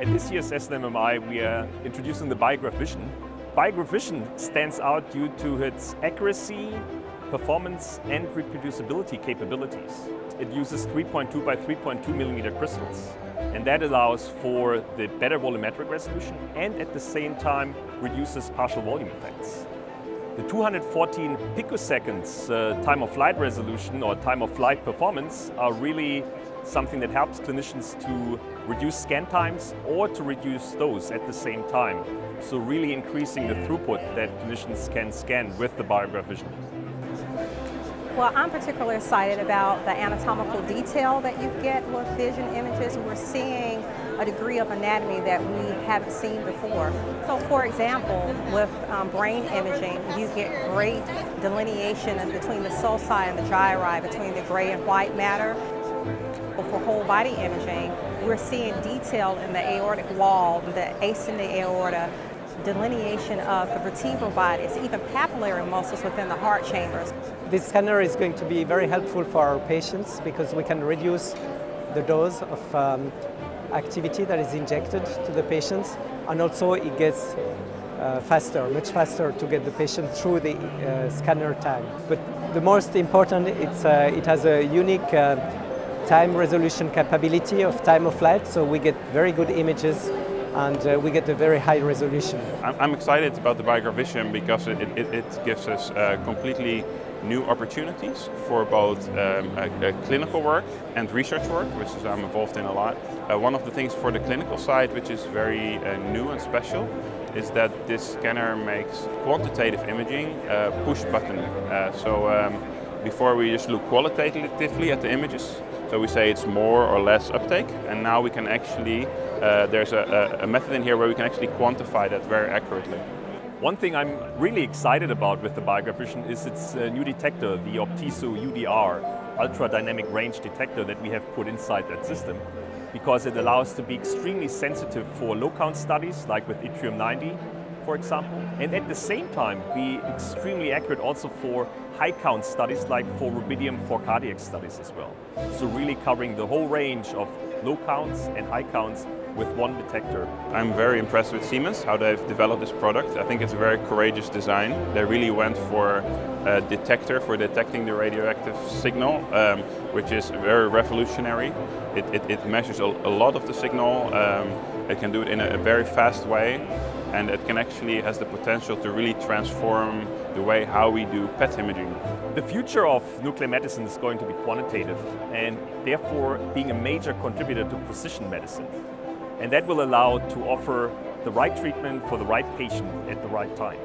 At this year's SNMMI, we are introducing the Biograph Vision. Biograph Vision stands out due to its accuracy, performance and reproducibility capabilities. It uses 3.2 by 3.2 millimeter crystals and that allows for the better volumetric resolution and at the same time reduces partial volume effects. The 214 picoseconds uh, time of flight resolution or time of flight performance are really something that helps clinicians to reduce scan times or to reduce those at the same time. So really increasing the throughput that clinicians can scan with the Biograph Vision. Well, I'm particularly excited about the anatomical detail that you get with vision images. We're seeing a degree of anatomy that we haven't seen before. So for example, with um, brain imaging, you get great delineation between the sulci and the gyri, between the gray and white matter. But for whole body imaging, we're seeing detail in the aortic wall, the ace in the aorta, delineation of the vertebral bodies, even papillary muscles within the heart chambers. This scanner is going to be very helpful for our patients because we can reduce the dose of um, activity that is injected to the patients and also it gets uh, faster, much faster to get the patient through the uh, scanner time. But the most important, it's, uh, it has a unique uh, time resolution capability of time of flight, so we get very good images and uh, we get a very high resolution. I'm excited about the Biograph Vision because it, it, it gives us uh, completely new opportunities for both um, uh, clinical work and research work, which is I'm involved in a lot. Uh, one of the things for the clinical side, which is very uh, new and special, is that this scanner makes quantitative imaging uh, push button. so um, before we just look qualitatively at the images, so we say it's more or less uptake, and now we can actually, uh, there's a, a, method in here where we can actually quantify that very accurately. One thing I'm really excited about with the Biograph Vision is its uh, new detector, the Optiso UDR, Ultra Dynamic Range Detector that we have put inside that system because it allows to be extremely sensitive for low count studies like with Yttrium 90 for example, and at the same time be extremely accurate also for high count studies like for rubidium for cardiac studies as well. So really covering the whole range of low counts and high counts with one detector. I'm very impressed with Siemens, how they've developed this product. I think it's a very courageous design. They really went for a detector for detecting the radioactive signal, um, which is very revolutionary. It, it, it measures a, a, lot of the signal. Um, it can do it in a, a very fast way and it can actually has the potential to really transform the way how we do PET imaging. The future of nuclear medicine is going to be quantitative and therefore being a major contributor to precision medicine. And that will allow to offer the right treatment for the right patient at the right time.